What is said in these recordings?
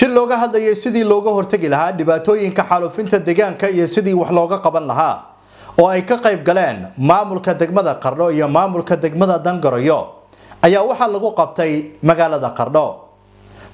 shir looga hadlayay sidii looga hortegi lahaa dhibaatooyinka xaalufinta deegaanka iyo sidii wax looga qaban lahaa oo ay ka qayb galeen maamulka degmada qardho iyo maamulka degmada dangarayo ayaa waxaa lagu qabtay magaalada qardho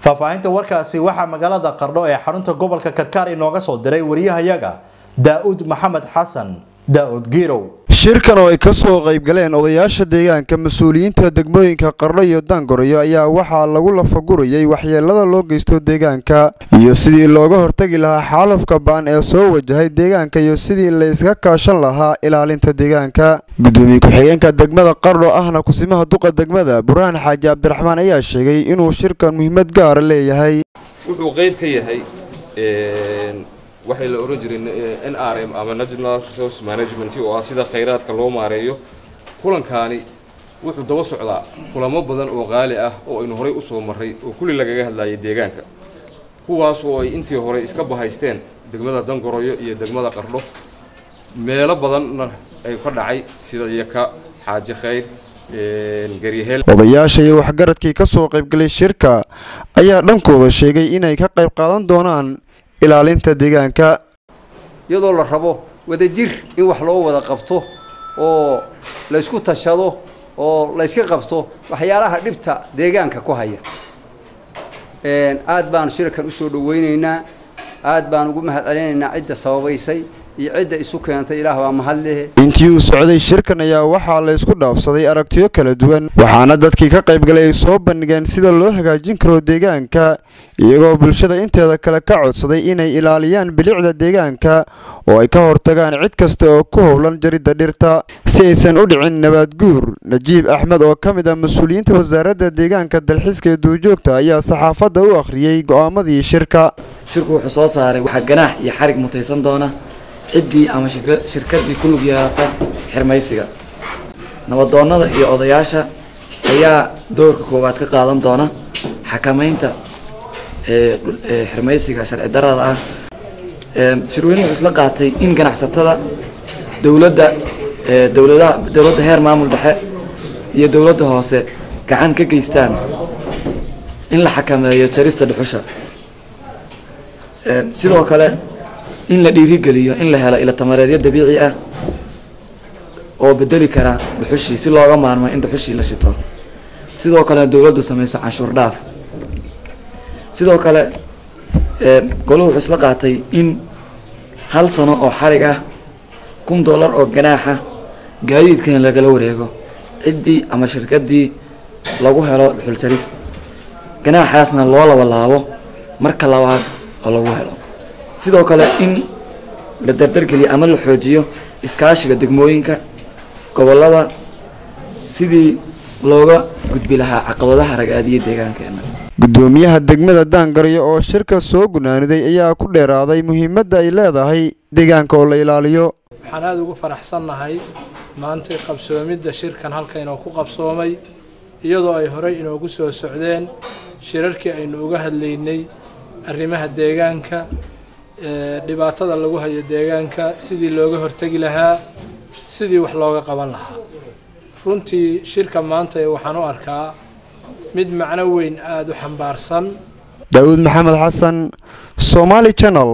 faahfaahinta warkaasi waxaa magaalada qardho ee xarunta gobolka karkaar inooga soo diray wariyahayaga daa-uud maxamed xasan daa-uud giirow shirkan oo ay ka soo qaybgaleen odayaasha deegaanka mas'uuliyiinta degmooyinka qardho iyo daangoroyo ayaa waxaa lagu lafagurayay waxyeelada loo geysto deegaanka iyo sidii looga hortagi lahaa xaalufka baan ee soo wajahay deegaanka iyo sidii layska kaashan lahaa ilaalinta deegaanka. Gudoomiye ku-xigeenka degmada qardho ahna kusimaha duqa degmada burhaan xaaji cabdiraxmaan ayaa sheegay inuu shirkan muhiimad gaara leeyahay. Wuxuu qayb ka yahay waxay la ohan jiray n r m ama national resource management oo ah sida khayraadka loo maareeyo. Kulankaani wuxuu daba socdaa kulamo badan oo qaali ah oo aynu horay u soo marray oo kulli lagaga hadlayay deegaanka. Kuwaas oo ay intii hore iska bahaysteen degmada dangoroyo iyo degmada qardho. Meelo badanna ay ka dhacay sida yaka xaaji khayr garyaheel odayaasha iyo waxgaradkii ka soo qaybgalay shirka ayaa dhankooda sheegay inay ka qayb qaadan doonaan ilaalinta deegaanka. Iyadoo la rabo wadajir in wax loo wada qabto oo laysku tashado oo layska qabto waxyaalaha dhibta deegaanka ku haya. Aad baan shirkan u soo dhaweyneynaa aad baan ugu mahad celinaynaa cidda sababaysay iyo cidda isu keentay ilaah waa mahad lehe intii uu socday shirkan ayaa waxaa la ysku dhaafsaday aragtiyo kala duwan waxaana dadkii ka qaybgalay ay soo bandhigeen sida loo hagaajin karo deegaanka iyagoo bulshada inteeda kale ka codsaday inay ilaaliyaan bilicda deegaanka oo ay ka hortagaan cid kasta oo ku howlan jaridda dhirta. Si aysan u dhicin nabaadguur najiib axmed oo ka mid ah mas'uuliyiinta wasaaradda deegaanka dalxiiska ee duujoogta ayaa saxaafadda u akhriyey go'aamadii shirka. Shirku wuxuu soo saaray waxaa ganaax iyo xarig mutaysan doona ciddii ama shirkadii ku lug yeelata xirmaysiga. Nabadoonnada iyo odayaasha ayaa doorka koowaad ka qaadan doona xakamaynta xirmaysiga sharci darada ah. Shirweyne wuxuu isla qaatay in ganacsatada dowladda dowladaha dowladda heer maamul dhexe iyo dowladda hoose gacan ka geystaan in la xakameeyo jarista dhuxusha. Sidoo kale in la dhiirigeliyo in la helo ilatamareedyo dabiici ah oo bedeli kara dhuxushii si looga maarmo in dhuxushii la shito. Sidoo kalena dowladdu samayso canshuur dhaaf. Sidoo kale goluhu wuxuu isla qaatay in hal sano oo xarig ah kun dollar oo ganaaxa gaadiidkan lagala wareego ciddii ama shirkaddii lagu helo dhuxul jaris. Ganaaxaasna loo laba laabo marka labaad oo lagu helo sidoo kale in la dardargeliyo ama la xoojiyo iskaashiga degmooyinka gobollada sidii looga gudbi lahaa caqabadaha ragaadiya deegaankeena gudoomiyaha degmada daangarayo oo shirka soo gunaaniday ayaa ku dheeraaday muhiimadda ay leedahay deegaanka oo la ilaaliyo. Waxaan aada ugu faraxsannahay maantay qabsoomidda shirkan halka inoo ku qabsoomay iyadoo ay horey inoogu soo socdeen shirarkii aynu uga hadlaynay arrimaha deegaanka dhibaatada lagu hayo deegaanka sidii looga hortegi lahaa sidii wax looga qaban lahaa. Runtii shirka maanta waxaan u arkaa mid macno weyn aada u xambaarsan. Daawuud maxamed xasan somaali channel